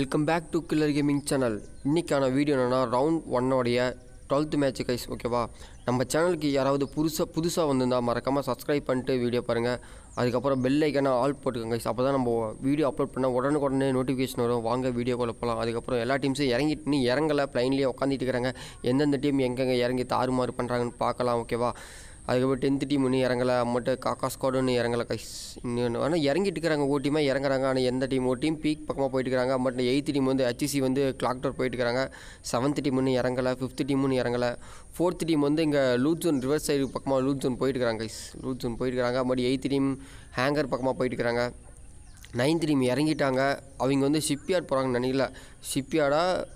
Welcome back to killer gaming channel இன்றைக்கான video என்னென்னா round ஒன்னோடைய டுவெல்த் மேட்ச் கைஸ் ஓகேவா நம்ம சேனலுக்கு யாராவது புதுசாக புதுசாக வந்திருந்தால் மறக்காமல் சப்ஸ்கிரைப் பண்ணிட்டு வீடியோ பாருங்கள் அதுக்கப்புறம் பெல் ஐக்கான ஆல் போட்டுக்கோங்க கைஸ் அப்போ தான் நம்ம வீடியோ அப்லோட் பண்ணால் உடனுக்குடனே நோட்டிஃபிகேஷன் வரும். வாங்க வீடியோ போகலாம் அதுக்கப்புறம் எல்லா டீம்ஸும் இறங்கிட்டு இறங்கலை. ப்ளைன்லேயே உட்காந்துட்டு இருக்கிறாங்க. எந்தெந்த டீம் எங்கெங்கே இறங்கி தாறுமாறு பண்ணுறாங்கன்னு பார்க்கலாம் ஓகேவா அதுக்கப்புறம் டென்த்து டீம் இன்னும் இறங்கலை. மட்டும் காக்கா ஸ்குவாடு இறங்கலை கைஸ் இன்னொன்று ஆனால் இறங்கிட்டு இருக்கிறாங்க ஓட்டியுமே இறங்குறாங்க. ஆனால் எந்த டீம் ஓட்டியும் பீக் பக்கமாக போயிட்டு இருக்காங்க அம்மட்டு எயித்து டீம் வந்து ஹச்சிசி வந்து கிளாக் டோர் போயிட்டு இருக்காங்க செவன்த் டீம் இன்னும் இறங்கலை ஃபிஃப்த் டீம் இன்னும் இறங்கலை. ஃபோர்த் டீம் வந்து இங்கே லூத் ஜோன் ரிவர்ஸ் சைடு பக்கமாக லூத் ஜோன் போயிட்டு இருக்காங்க கைஸ் லூத் ஜோன் போயிட்டு இருக்காங்க பட் எயித்து டீம் ஹேங்கர் பக்கமாக போயிட்டு இருக்காங்க நைன்த் டீம் இறங்கிட்டாங்க. அவங்க வந்து ஷிப்யார்ட் போகிறாங்கன்னு நினைக்கல. ஷிப்யார்டாக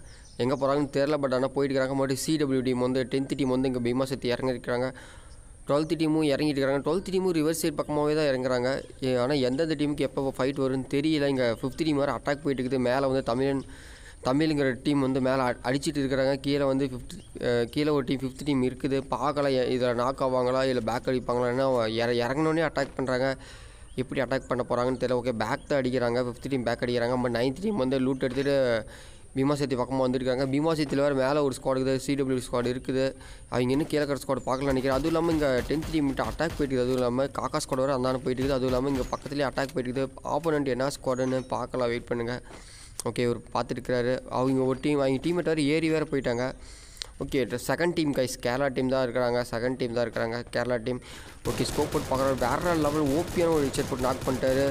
எங்கே போகிறாங்கன்னு தெரில பட் ஆனால் போயிட்டு இருக்கிறாங்க. மறுபடியும் சிடபிள்யூ டீம் வந்து டென்த் டீம் வந்து இங்கே பீமா சக்தி இறங்கிருக்கிறாங்க. டுவெல்த்து டீமும் இறங்கிட்டு இருக்காங்க. டுவெல்த் டீமும் ரிவர்ஸ் சைட் பக்கமாகவே தான் இறங்குறாங்க. ஆனால் எந்தெந்த டீமுக்கு எப்போ ஃபைட் வரும்னு தெரியல. இங்கே ஃபிஃப்த் டீம் வேறு அட்டாக் போயிட்டு இருக்குது. மேலே வந்து தமிழன் தமிழுங்கிற டீம் வந்து மேலே அடிச்சிட்டு இருக்கிறாங்க. கீழே வந்து ஃபிஃப்த் கீழே ஒரு டீம் ஃபிஃப்த் டீம் இருக்குது. பார்க்கலாம் இதில் நாக் ஆவாங்களா? இல்லை பேக் அடிப்பாங்களா? ஏன்னா இற இறங்கினோடனே அட்டாக் பண்ணுறாங்க எப்படி அட்டாக் பண்ண போகிறாங்கன்னு தெரியல. ஓகே பேக் தான் அடிக்கிறாங்க. ஃபிஃப்த் டீம் பேக் அடிக்கிறாங்க. நம்ம நைன்த் டீம் வந்து லூட் எடுத்துகிட்டு பீமா சேத்தி பக்கமாக வந்திருக்காங்க. பீமா சேத்தியில் வேறு மேலே ஒரு ஸ்குவாட் இருக்குது. சிடபிள்யூ ஸ்குவாட் இருக்குது. அவங்க இன்னும் கீழே கட்ட ஸ்குவாட் பார்க்கலாம் நினைக்கிறேன். அதுவும் இல்லாமல் இங்கே டென்த் டீம் அட்டாக் போயிட்டு அதுவும் இல்லாமல் காக்கா ஸ்குவாட் வர அந்தான போயிட்டு இருக்குது. அதுவும் இல்லாமல் இங்கே பக்கத்துலேயே அட்டாக் போயிட்டு இருக்குது. ஆப்போனண்ட் என்ன ஸ்குவாடுன்னு பார்க்கலாம். வெயிட் பண்ணுங்கள் ஓகே இவர் பார்த்துட்டு இருக்கிறாரு அவங்க ஒரு டீம் அவங்க டீம் வேறு ஏறி வேறு போயிட்டாங்க. Okay second team guys Kerala team தான் இருக்கிறாங்க செகண்ட் டீம் தான் இருக்கிறாங்க கேரளா டீம் ஓகே ஸ்கோப் போட்டு பார்க்குறாரு வேற லெவல் ஓபியான ஒரு விச்சர் போட்டு நாக் பண்ணிட்டாரு.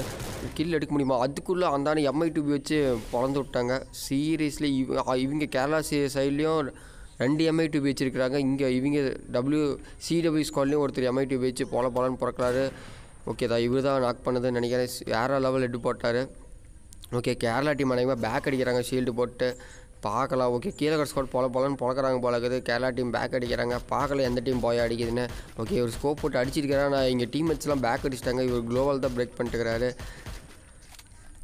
கில் எடுக்க முடியுமா? அதுக்குள்ளே அந்தான எம்ஐ டூபி வச்சு பிறந்து விட்டாங்க. சீரியஸ்லி இவங்க கேரளா சைட்லேயும் ரெண்டு எம்ஐ டூபி வச்சுருக்கிறாங்க. இங்கே இவங்க டபிள்யூ சிடபிள்யூ ஸ்குவாட்லேயும் ஒருத்தர் எம்ஐ டூபி வச்சு போல போலான்னு பிறக்கிறாரு. ஓகே தான் இவர் தான் நாக் பண்ணதுன்னு நினைக்கிறேன். வேற லெவல் எட்டு போட்டார் ஓகே கேரளா டீம் அனைவரும் பேக் அடிக்கிறாங்க ஷீல்டு போட்டு. பார்க்கலாம். ஓகே கீழே ஸ்கோர் ஸ்குவாட் போல போலன்னு பொழக்கிறாங்க போல இருக்குது. கேரளா டீம் பேக் அடிக்கிறாங்க. பார்க்கல எந்த டீம் போய் அடிக்குதுன்னு. ஓகே ஒரு ஸ்கோப் போட்டு அடிச்சிருக்கிறாரு நான் இங்கே டீம் மேட்ச்லாம் பேக் அடிச்சிட்டாங்க. இவர் குளோவல் தான் பிரேக் பண்ணிட்டுக்கிறாரு.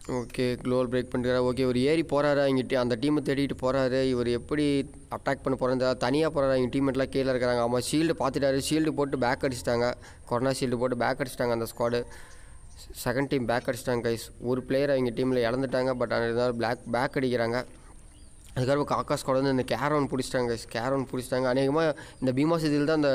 ஓகே குளோவல் பிரேக் பண்ணுறாரு ஓகே இவர் ஏறி போகிறாரு இங்கே டீ- அந்த டீமை தேடிட்டு போகிறாரு இவர் எப்படி அட்டாக் பண்ண போகிறாரு தனியாக போகிறாரு இங்கே டீம்மேட்லாம் கீழே இருக்கிறாங்க. ஆமாம் ஷீல்டு பார்த்துட்டாரு. ஷீல்டு போட்டு பேக் அடிச்சிட்டாங்க. கொரோனா ஷீல்டு போட்டு பேக் அடிச்சிட்டாங்க அந்த ஸ்குவாடு செகண்ட் டீம் பேக் அடிச்சிட்டாங்க கைஸ் ஒரு பிளேயர் அவங்க டீமில் இழந்துட்டாங்க. பட் ஆனால் இருந்தாலும் பிளாக் பேக் அடிக்கிறாங்க. அதுக்கப்புறம் காக்கா ஸ்குவாட் வந்து இந்த கேரோன் பிடிச்சிட்டாங்க கேரோன் பிடிச்சிட்டாங்க. அநேகமாக இந்த பீமா இதில் தான் இந்த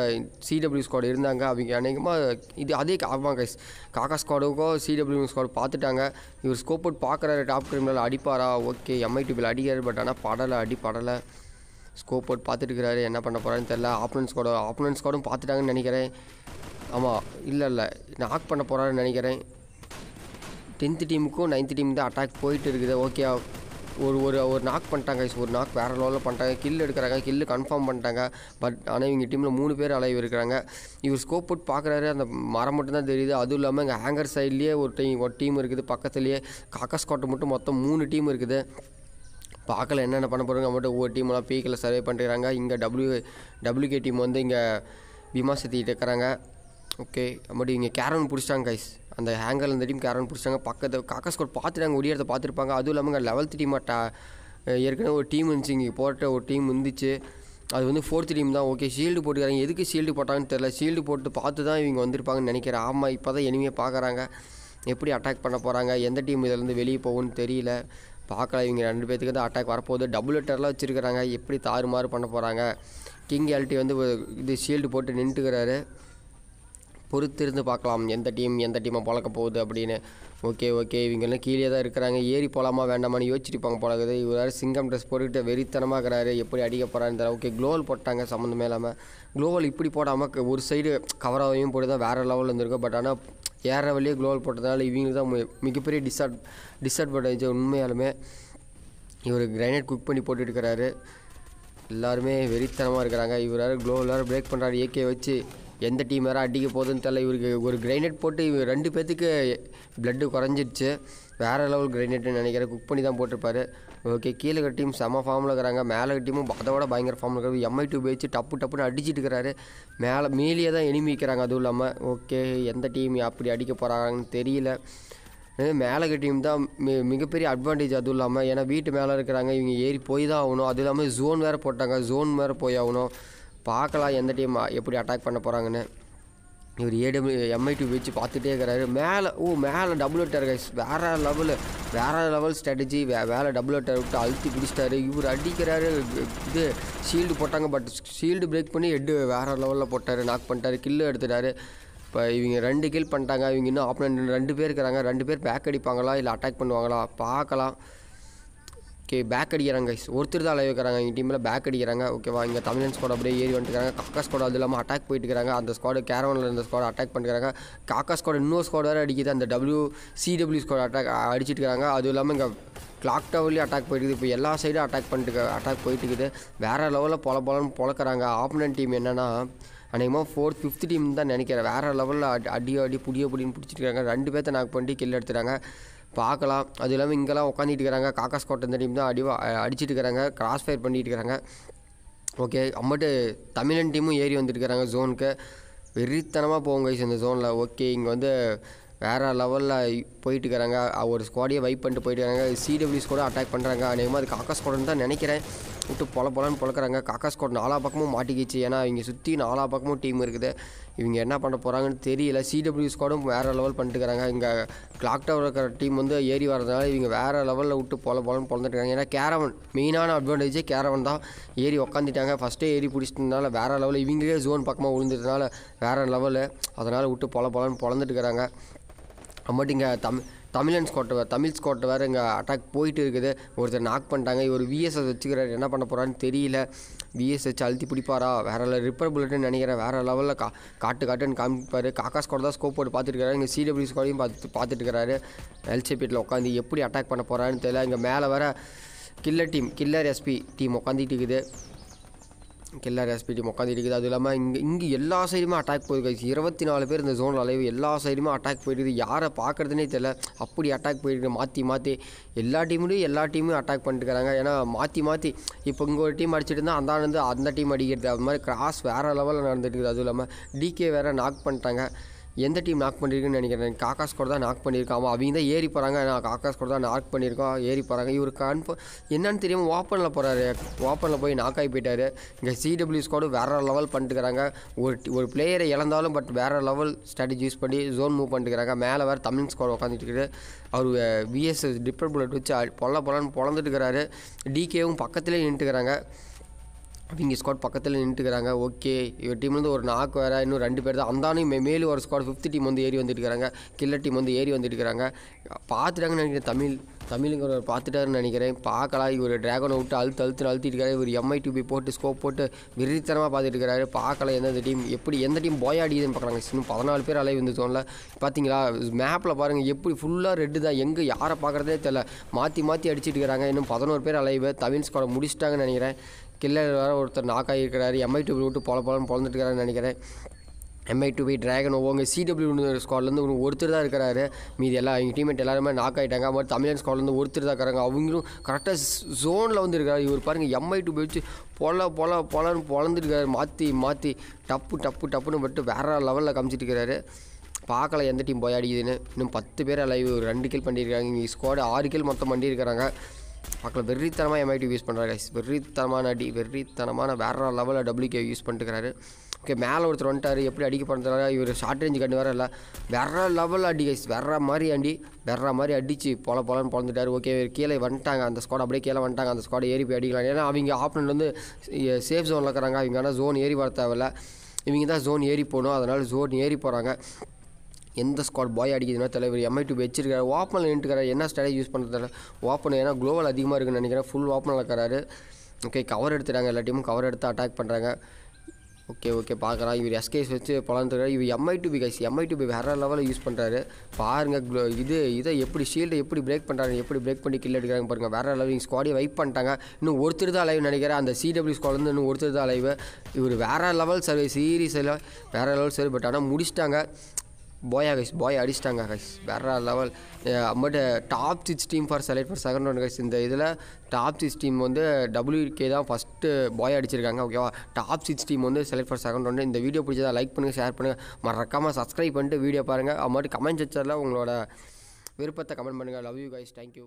சிடபிள்யூ ஸ்குவாட் இருந்தாங்க. அவங்க அநேகமாக இது அதே ஆமாம் கைஸ் காக்கா ஸ்குவாடுக்கோ சிடபிள்யூ ஸ்குவாட் பார்த்துட்டாங்க. இவர் ஸ்கோப் போட்டு பார்க்குறாரு. டாப் கிரிமினல் அடிப்பாரா? ஓகே எம்ஐ டிபியில் அடிக்கிறாரு. பட் ஆனால் படலை அடி படலை ஸ்கோப் போட்டு பார்த்துட்டு இருக்கிறாரு. என்ன பண்ண போகிறான்னு தெரில ஆப்னன்ஸ் ஸ்குவாடோ ஆப்னன்ஸ் ஸ்குவாடும் பார்த்துட்டாங்கன்னு நினைக்கிறேன். ஆமாம் இல்லை இல்லை. நாக் பண்ண போகிறாருன்னு நினைக்கிறேன். டென்த்து டீமுக்கும் நைன்த்து டீம் தான் அட்டாக் போயிட்டு இருக்குது. ஓகே ஒரு ஒரு ஒரு நாக் பண்ணிட்டாங்க கைஸ் ஒரு நாக் வேறு லெவலில் பண்ணிட்டாங்க. கில் எடுக்கிறாங்க கில்லு கன்ஃபார்ம் பண்ணிட்டாங்க. பட் ஆனால் இவங்க டீமில் மூணு பேர் அலைவ் இருக்கிறாங்க. இவர் ஸ்கோப் போட்டு பார்க்குறாரு அந்த மரம் மட்டும்தான் தெரியுது. அதுவும் இல்லாமல் இங்கே ஹேங்கர் சைட்லேயே ஒரு டீம் ஒரு டீம் இருக்குது. பக்கத்துலேயே காக்கா கோட்டை மட்டும் மொத்தம் மூணு டீம் இருக்குது. பார்க்கல என்னென்ன பண்ண போகிறாங்க மட்டும் ஒவ்வொரு டீம்லாம் பீக்கில் சர்வே பண்ணிருக்காங்க இங்கே டபிள்யூ டபிள்யூகே டீம் வந்து இங்கே பீமா இருக்கிறாங்க. ஓகே அப்படி இங்கே கேரன் பிடிச்சிட்டாங்க கைஸ் அந்த ஹேங்கர் இந்த டீம் கேரன் பிடிச்சிட்டாங்க. பக்கத்து காக்கா ஸ்கோர் பார்த்துட்டாங்க ஒடியறத பார்த்துருப்பாங்க. அதுவும் இல்லாமல் இங்கே லெவல்த் டீம் ஏற்கனவே ஒரு டீம் இருந்துச்சு. இங்கே போட்ட ஒரு டீம் இருந்துச்சு. அது வந்து ஃபோர்த் டீம் தான். ஓகே ஷீல்டு போட்டுக்கிறாங்க. எதுக்கு ஷீல்டு போட்டாங்கன்னு தெரில ஷீல்டு போட்டு பார்த்து தான் இவங்க வந்திருப்பாங்கன்னு நினைக்கிறேன். ஆமாம் இப்போ தான் எனிமையை பார்க்குறாங்க. எப்படி அட்டாக் பண்ண போகிறாங்க எந்த டீம் இதிலேருந்து வெளியே போகும்னு தெரியல. பார்க்கலாம் இவங்க ரெண்டு பேத்துக்கு தான் அட்டாக் வரப்போகுது. டபுள் லெட்டர்லாம் வச்சுருக்கிறாங்க. எப்படி தாறுமாறு பண்ண போகிறாங்க கிங் எல்டி வந்து இது ஷீல்டு போட்டு நின்றுக்கிறாரு பொறுத்திருந்து பார்க்கலாம். எந்த டீம் எந்த டீமை பழக்க போகுது அப்படின்னு. ஓகே ஓகே இவங்கெல்லாம் கீழே தான் இருக்கிறாங்க. ஏறி போகலாமா வேண்டாமான்னு யோசிச்சிருப்பாங்க பழகுது இவர் சிங்கம் ட்ரெஸ் போட்டுக்கிட்டு வெறித்தனமாக இருக்கிறாரு. எப்படி அடிக்க போகிறான்னு தெரியல. ஓகே க்ளோவல் போட்டாங்க சம்மந்தமே இல்லாமல் க்ளோவல் இப்படி போடாமல் ஒரு சைடு கவராகவும் போட்டு தான் வேறு லெவலில் இருந்திருக்கும் பட் ஆனால் ஏற வழியே க்ளோவல் போட்டதுனால இவங்களுக்கு தான் மிகப்பெரிய டிஸ்அட் டிஸ்அட்வான்டேஜ் உண்மையாலுமே. இவர் கிரைனேட் குக் பண்ணி போட்டுட்டு இருக்கிறாரு. எல்லாருமே வெறித்தனமாக இருக்கிறாங்க. இவர் வேறு க்ளோவில் வேறு பிரேக் பண்ணுறாரு ஏகே வச்சு. எந்த டீம் வேறு அடிக்க போகுதுன்னு தெரியல. இவருக்கு ஒரு கிரைனேட் போட்டு இவர் ரெண்டு பேர்த்துக்கு பிளட்டு குறைஞ்சிடுச்சு வேறு லெவல் கிரைனேட்னு நினைக்கிறேன். குக் பண்ணி தான் போட்டிருப்பாரு. ஓகே கீழே இருக்க டீம் செம ஃபார்மில் இருக்கிறாங்க. மேலே டீமும் அதை விட பயங்கர ஃபார்மில் இருக்கிறாங்க. எம்ஐ டூ வச்சு டப்பு டப்புன்னு அடிச்சிட்டு இருக்கிறாரு. மேலே மேலேயே தான் எனிமி வைக்கிறாங்க. அதுவும் இல்லாமல் ஓகே எந்த டீம் அப்படி அடிக்க போகிறாங்கன்னு தெரியல. மேலே டீம் தான் மி மிகப்பெரிய அட்வான்டேஜ் அதுவும் இல்லாமல் ஏன்னா வீட்டு மேலே இருக்கிறாங்க. இவங்க ஏறி போய் தான் ஆகணும். அதுவும் இல்லாமல் ஜோன் வேறு போட்டாங்க. ஜோன் வேறு போய் ஆகணும். பார்க்கலாம் எந்த டீம் எப்படி அட்டாக் பண்ண போகிறாங்கன்னு இவர் ஏடபிள்யூ எம்ஐ டூ வச்சு பார்த்துட்டே இருக்கிறாரு. மேலே ஓ மேலே டபுள் ஹெட்டர் கைஸ் வேறு லெவலு வேறு லெவல் ஸ்ட்ராட்டஜி வே வேலை டபுள் ஹெட்டர் விட்டு அழுத்தி பிடிச்சிட்டாரு. இவர் அடிக்கிறாரு. இது ஷீல்டு போட்டாங்க பட் ஷீல்டு பிரேக் பண்ணி ஹெட்டு வேறு லெவலில் போட்டார். நாக் பண்ணிட்டாரு கில்லு எடுத்துட்டாரு. இப்போ இவங்க ரெண்டு கில் பண்ணிட்டாங்க. இவங்க இன்னும் ஆப்போனன்ட் ரெண்டு பேர் இருக்கிறாங்க. ரெண்டு பேர் பேக் அடிப்பாங்களா? இல்லை அட்டாக் பண்ணுவாங்களா? பார்க்கலாம். ஓகே பேக் அடிக்கிறாங்க ஒருத்தர் தான் அலைய இருக்கிறாங்க எங்கள் டீமில் பேக் அடிக்கிறாங்க. ஓகேவா இங்கே தமிழன் ஸ்குவாட் அப்படியே ஏறி வந்துட்டுருக்காங்க காக்கா ஸ்குவாட் அது இல்லாமல் அட்டாக் போயிட்டு இருக்காங்க. அந்த ஸ்குவாடு கேரவனில் இருந்த ஸ்குவாட் அட்டாக் பண்ணிக்கிறாங்க காக்கா ஸ்குவாட் இன்னொரு ஸ்குவாட் வேறு அடிக்குது. அந்த டபிள்யூ சிடபிள்யூ ஸ்குவாட் அட்டாக் அடிச்சிட்டு இருக்காங்க. அதுவும் இல்லாமல் இங்கே கிளாக் டவர்லேயும் அட்டாக் போயிட்டு இருக்குது. இப்போ எல்லா சைடும் அட்டாக் பண்ணிட்டு அட்டாக் போயிட்டு இருக்குது. வேறு லெவலில் பொல பொலன்னு பொழக்கிறாங்க ஆப்பனன்ட் டீம் என்னென்னா அநேகமாக ஃபோர்த் ஃபிஃப்த் டீம் தான் நினைக்கிறேன். வேறு லெவலில் அடி அடி அடி புடிய புடின்னு பிடிச்சிட்டு இருக்காங்க. ரெண்டு பேர்த்த நாக் பண்ணி கில் எடுத்துறாங்க பார்க்கலாம். அது இல்லாமல் இங்கெல்லாம் உட்காந்துட்டு இருக்கிறாங்க. காக்காஸ் கோட்டை இந்த டீம் தான் அடி அடிச்சிட்டு இருக்கிறாங்க. கிராஸ் ஃபயர் பண்ணிட்டு இருக்கிறாங்க. ஓகே அம்மட்டு தமிழன் டீமும் ஏறி வந்துட்டுருக்காங்க ஜோனுக்கு வெறித்தனமாக போவோங்க guys இந்த ஜோனில் ஓகே இங்கே வந்து வேறு லெவலில் போயிட்டு இருக்கிறாங்க. ஒரு ஸ்குவாடியை வைப் பண்ணிட்டு போயிட்டு இருக்காங்க சிடபிள்யூஸ் கூட அட்டாக் பண்ணுறாங்க அநேகமாக அது காக்கா ஸ்குவாடுன்னு தான் நினைக்கிறேன். விட்டு பொல பொலன்னு பொழக்கிறாங்க காக்கா ஸ்குவாட் நாலா பக்கமும் மாட்டிக்கிச்சு. ஏன்னா இவங்க சுற்றி நாலா பக்கமும் டீம் இருக்குது. இவங்க என்ன பண்ண போகிறாங்கன்னு தெரியல. சிடபிள்யூ ஸ்குவாடும் வேறு லெவல் பண்ணிட்டுக்கிறாங்க இங்கே கிளாக் டவர் இருக்கிற டீம் வந்து ஏறி வரதுனால இவங்க வேறு லெவலில் விட்டு பொல பொலன்னு பொழந்துட்டுருக்காங்க ஏன்னா கேரவன் மெயினான அட்வான்டேஜே கேரவன் தான். ஏறி உக்காந்துட்டாங்க. ஃபஸ்ட்டே ஏறி பிடிச்சிட்டதுனால வேறு லெவலில் இவங்களே ஜோன் பக்கமாக விழுந்துட்டதுனால வேறு லெவலு அதனால் விட்டு பொல பொலன்னு பொழந்துட்டு இருக்கிறாங்க இங்கே தமிழ் தமிழன் ஸ்கோட்டை தமிழ் ஸ்கோட்டை வேறு இங்கே அட்டாக் போயிட்டு இருக்குது. ஒருத்தர் நாக் பண்ணிட்டாங்க. இவர் விஎஸ்எஸ் வச்சுக்கிறாரு. என்ன பண்ண போகிறான்னு தெரியல. விஎஸ் வச்சு அழுத்தி பிடிப்பாரா? வேறு ரிப்பர் புல்லட்னு நினைக்கிறேன். வேறு லெவலில் கா காட்டு காட்டுன்னு காமிப்பார். காக்கா ஸ்கோட் தான் ஸ்கோப் போட்டு பார்த்துட்டு இங்கே சிடபிள்யூ ஸ்கோடையும் பார்த்து பார்த்துட்டு இருக்கிறாரு எல்சிபியில் உட்காந்து எப்படி அட்டாக் பண்ண போகிறான்னு தெரியல. இங்கே மேலே வர killer team killer SP team உட்காந்துட்டு இருக்குது. கில்லர் எஸ்பி டீம் உட்காந்துட்டு இருக்குது அதுவும் இல்லாமல் இங்கே இங்கே எல்லா சைடுமே அட்டாக் போயிருக்கு. இருபத்தி நாலு பேர் இந்த ஜோனில் அலைவு எல்லா சைடுமே அட்டாக் போயிடுது யாரை பார்க்குறதுனே தெரியல அப்படி அட்டாக் போயிருக்கு. மாற்றி மாற்றி எல்லா டீம்லேயும் எல்லா டீமும் அட்டாக் பண்ணிட்டுருக்காங்க ஏன்னா மாற்றி மாற்றி இப்போ இங்கே ஒரு டீம் அடிச்சிட்டு இருந்தால் அந்த வந்து அந்த டீம் அடிக்கிறது. அது மாதிரி கிராஸ் வேறு லெவலில் நடந்துட்டு இருக்குது. அதுவும் இல்லாமல் டிகே வேறு நாக் பண்ணிட்டாங்க. எந்த டீம் நாக் பண்ணியிருக்குன்னு நினைக்கிறேன். காக்கா ஸ்கோர் தான் நாக் பண்ணியிருக்காம அவங்க தான் ஏறி போகிறாங்க நான் காக்கா ஸ்கோர் தான் நாக் பண்ணியிருக்கோம் ஏறி போகிறாங்க இவர் கன்ஃபார்ம் என்னன்னு தெரியாமல் ஓப்பனில் போகிறாரு ஓப்பனில் போய் நாக் ஆகி போயிட்டாரு. இங்கே சிடபிள்யூ ஸ்கோடு வேறு லெவல் பண்ணிட்டுக்கிறாங்க. ஒரு ஒரு பிளேயரை இழந்தாலும் பட் வேறு லெவல் ஸ்ட்ராட்டஜி யூஸ் பண்ணி ஜோன் மூவ் பண்ணிட்டுக்கிறாங்க. மேலே வேறு தமிழ் ஸ்கோர் உட்காந்துட்டு அவர் விஎஸ் டிப்பர் புல்லட் வச்சு பொல்ல பொலன்னு பொழந்துட்டுக்கிறாரு டிகேவும் பக்கத்துலேயே நின்றுட்டுக்கிறாங்க அவங்க ஸ்குவாட் பக்கத்தில் நின்றுக்கிறாங்க ஓகே இவர் டீம்லேருந்து ஒரு நாக்கு வேறு இன்னும் ரெண்டு பேர் தான். அந்தானும் மே மேலும் ஒரு ஸ்குவாட் ஃபிஃப்த் டீம் வந்து ஏறி வந்துட்டுருக்காங்க கில்லர் டீம் வந்து ஏறி வந்துட்டுருக்காங்க பார்த்துட்டாங்கன்னு நினைக்கிறேன் தமிழ் தமிழுங்கிற பார்த்துட்டாருன்னு நினைக்கிறேன். பார்க்கலாம். இவர் டிராகனை விட்டு அழுத்து அழுத்து அழுத்திட்டு இவர் எம்ஐ டிபி போட்டு ஸ்கோப் போட்டு விரித்தனமாக பார்த்துட்டு இருக்காரு. பார்க்கலாம் எந்தெந்த டீம் எப்படி எந்த டீம் போய் பார்க்குறாங்க இன்னும் பதினாலு பேர் அலைவு வந்து தோணல பார்த்தீங்களா? மேப்பில் பாருங்கள் எப்படி ஃபுல்லாக ரெட்டு தான். எங்கே யாரை பார்க்குறதே தெரில மாற்றி மாற்றி அடிச்சிட்டு இருக்கிறாங்க இன்னும் பதினோரு பேர் அலைவு தமிழ் ஸ்குவாடை முடிச்சிட்டாங்கன்னு நினைக்கிறேன். கில்லர் வேறு ஒருத்தர் நாக் ஆகியிருக்கிறாரு. எம்ஐ டூ விட்டு பொல பொலன்னு பொழந்துட்டு நினைக்கிறேன். எம்ஐ டூ பி ட்ராகன் ஓங்க சிடபிள்யூ ஸ்குவாட்லேருந்து ஒருத்தர் தான் இருக்கிறாரு. மீதி எல்லாம் அவங்க டீம்மேட் எல்லாருமே நாக் ஆகிட்டாங்க மாதிரி தமிழன் ஸ்குவாட்லேருந்து ஒருத்தர் தான் இருக்கிறாங்க. அவங்களும் கரெக்டாக ஜோனில் வந்து இருக்காரு. இவர் பாருங்கள் எம்ஐ டூ வச்சு பொல பொல பொலன்னு பொழந்துருக்காரு மாற்றி மாற்றி டப்பு டப்பு டப்புன்னு மட்டும் வேறு லெவலில் காமிச்சிட்டு இருக்கிறாரு பார்க்கல எந்த டீம் போய் அடிக்குதுன்னு. இன்னும் பத்து பேர் லைவ் ரெண்டு கில் பண்ணியிருக்காங்க. இங்கே ஸ்குவாடு ஆறு கில் மொத்தம் பண்ணியிருக்கிறாங்க. பார்க்கல வெறித்தனமாக எம்ஐடி யூஸ் பண்ணுறாரு கைஸ் வெறித்தனமான அடி வெறித்தனமான வேற லெவலில் டபிள்யூகே யூஸ் பண்ணிட்டுக்கிறாரு. ஓகே மேலே ஒருத்தர் வந்துட்டார் எப்படி அடிக்க பண்ணுறாரு இவர் ஷார்ட் ரேஞ்சு கண்டு வேற இல்லை. வேற லெவலில் அடி கைஸ் வேற மாதிரி அடி வேற மாதிரி அடிச்சு பொல பொலன்னு பிறந்துட்டார் ஓகே இவர் கீழே வந்துட்டாங்க அந்த ஸ்குவாட் அப்படியே கீழே வந்துட்டாங்க அந்த ஸ்குவாட் ஏறி போய் அடிக்கலாம். ஏன்னா அவங்க ஆப்னன் வந்து சேஃப் ஜோனில் இருக்கிறாங்க. அவங்க ஆனால் ஜோன் ஏறி வர தேவையில்ல. இவங்க தான் ஜோன் ஏறி போகணும். அதனால் ஜோன் ஏறி போகிறாங்க எந்த ஸ்குவாட் பாய் அடிக்குதுன்னா தலைவர் எம்ஐ டூ வச்சிருக்காரு ஓப்பனில் நின்றுக்கிறாரு என்ன ஸ்ட்ராட்டஜி யூஸ் பண்ணுறது ஓப்பன் ஏன்னா குளோவல் அதிகமாக இருக்குன்னு நினைக்கிறேன். ஃபுல் ஓப்பனில் இருக்கிறாரு. ஓகே கவர் எடுத்துட்டாங்க எல்லா டீமும் கவர் எடுத்து அட்டாக் பண்ணுறாங்க ஓகே ஓகே பார்க்குறான் இவர் எஸ்கேஸ் வச்சு பலந்துறாரு இவர் MI two P guys MI two P வேறு லெவலில் யூஸ் பண்ணுறாரு பாருங்கள் இது இதை எப்படி ஷீல்டை எப்படி பிரேக் பண்ணுறாங்க எப்படி பிரேக் பண்ணி கில் எடுக்கிறாங்க பாருங்கள் வேறு லெவல் ஸ்குவாடியை வைப் பண்ணிட்டாங்க. இன்னும் ஒருத்தர் தான் லைவ் நினைக்கிறேன். அந்த சிடபிள்யூ ஸ்குவாட் வந்து இன்னும் ஒருத்தர் தான் லைவ் இவர் வேறு லெவல் சர்வே சீரியஸில் வேறு லெவல் சர்வே பட் ஆனால் முடிச்சிட்டாங்க. பாயா கைஸ் பாய் அடிச்சிட்டாங்க கைஸ் வேற level but top six team for select for second round guys இந்த இதில் டாப் சிக்ஸ் டீம் வந்து டபிள்யூகே தான் ஃபஸ்ட்டு பாய் அடிச்சிருக்காங்க ஓகேவா டாப் சிக்ஸ் டீம் வந்து செலக்ட் ஃபார் செகண்ட் ரவுண்டு இந்த வீடியோ பிடிச்சதா லைக் பண்ணுங்கள் ஷேர் பண்ணுங்கள் மறக்காமல் சப்ஸ்கிரைப் பண்ணிட்டு வீடியோ பாருங்கள் அது மாதிரி கமெண்ட் செக்ஷனில் உங்களோட விருப்பத்தை கமெண்ட் பண்ணுங்கள் லவ் யூ கைஸ் தேங்க்யூ